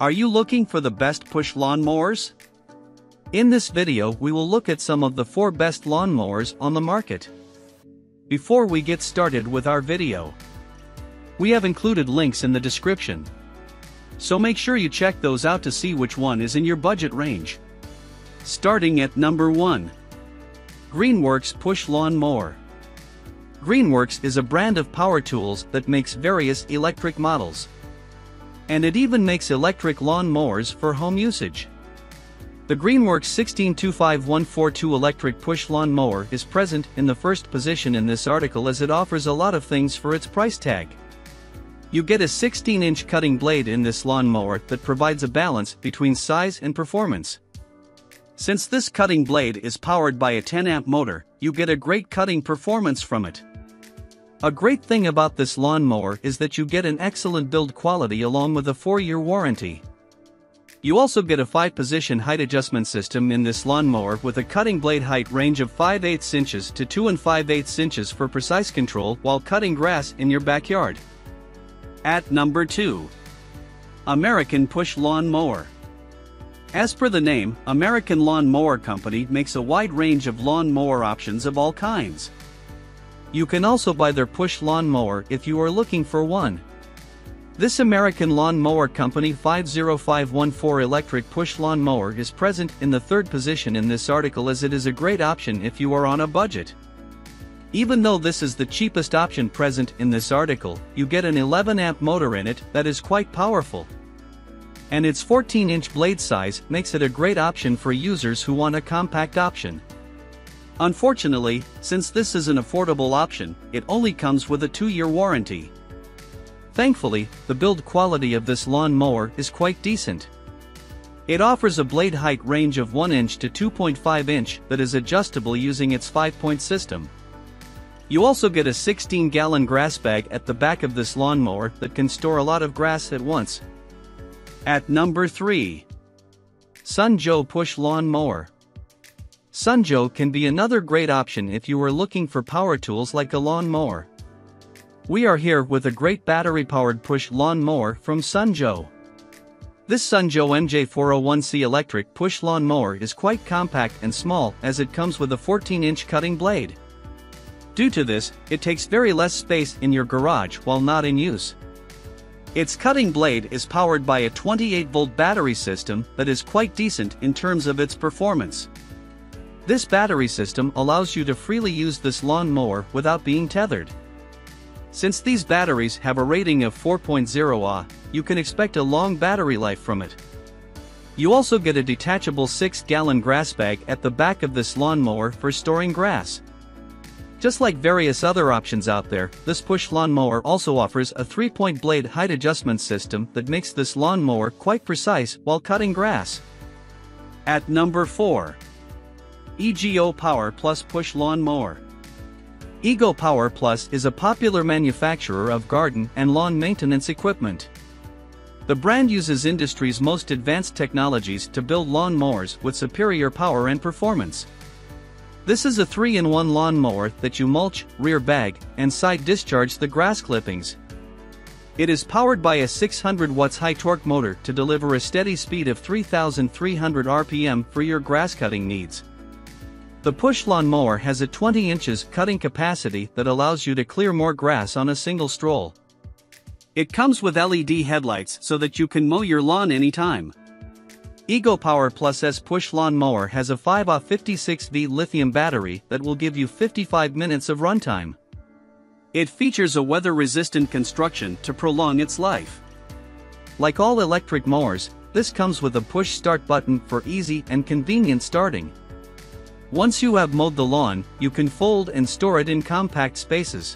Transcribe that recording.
Are you looking for the best push lawn mowers? In this video we will look at some of the 4 best lawn mowers on the market. Before we get started with our video, we have included links in the description. So make sure you check those out to see which one is in your budget range. Starting at number 1. Greenworks Push Lawn Mower. Greenworks is a brand of power tools that makes various electric models. And it even makes electric lawn mowers for home usage. The Greenworks 1625142 electric push lawn mower is present in the first position in this article as it offers a lot of things for its price tag. You get a 16-inch cutting blade in this lawn mower that provides a balance between size and performance. Since this cutting blade is powered by a 10-amp motor, you get a great cutting performance from it. A great thing about this lawnmower is that you get an excellent build quality along with a 4-year warranty. You also get a 5-position height adjustment system in this lawnmower with a cutting blade height range of 5 8 inches to 2 and 5 8 inches for precise control while cutting grass in your backyard. At number 2. American Push Lawn Mower. As per the name, American Lawn Mower Company makes a wide range of lawn mower options of all kinds. You can also buy their push lawn mower if you are looking for one. This American Lawn Mower Company 50514 electric push lawn mower is present in the third position in this article as it is a great option if you are on a budget. Even though this is the cheapest option present in this article, you get an 11 amp motor in it that is quite powerful. And its 14 inch blade size makes it a great option for users who want a compact option. Unfortunately, since this is an affordable option, it only comes with a 2-year warranty. Thankfully, the build quality of this lawn mower is quite decent. It offers a blade height range of 1 inch to 2.5 inch that is adjustable using its 5-point system. You also get a 16-gallon grass bag at the back of this lawnmower that can store a lot of grass at once. At number 3. Sun Joe Push Lawn Mower. Sun Joe can be another great option if you are looking for power tools like a lawn mower. We are here with a great battery-powered push lawn mower from Sun Joe. This Sun Joe MJ401C electric push lawn mower is quite compact and small as it comes with a 14-inch cutting blade. Due to this, it takes very less space in your garage while not in use. Its cutting blade is powered by a 28-volt battery system that is quite decent in terms of its performance. This battery system allows you to freely use this lawn mower without being tethered. Since these batteries have a rating of 4.0 Ah, you can expect a long battery life from it. You also get a detachable 6-gallon grass bag at the back of this lawn mower for storing grass. Just like various other options out there, this push lawn mower also offers a 3-point blade height adjustment system that makes this lawn mower quite precise while cutting grass. At number 4. EGO Power Plus Push Lawn Mower. Ego Power Plus is a popular manufacturer of garden and lawn maintenance equipment. The brand uses industry's most advanced technologies to build lawn mowers with superior power and performance. This is a 3-in-1 lawn mower that you mulch, rear bag, and side discharge the grass clippings. It is powered by a 600 watts high torque motor to deliver a steady speed of 3,300 RPM for your grass cutting needs. The push lawn mower has a 20 inches cutting capacity that allows you to clear more grass on a single stroll. It comes with LED headlights so that you can mow your lawn anytime. Ego Power Plus S push lawn mower has a 5Ah56V lithium battery that will give you 55 minutes of runtime. It features a weather-resistant construction to prolong its life. Like all electric mowers, this comes with a push start button for easy and convenient starting. Once you have mowed the lawn, you can fold and store it in compact spaces.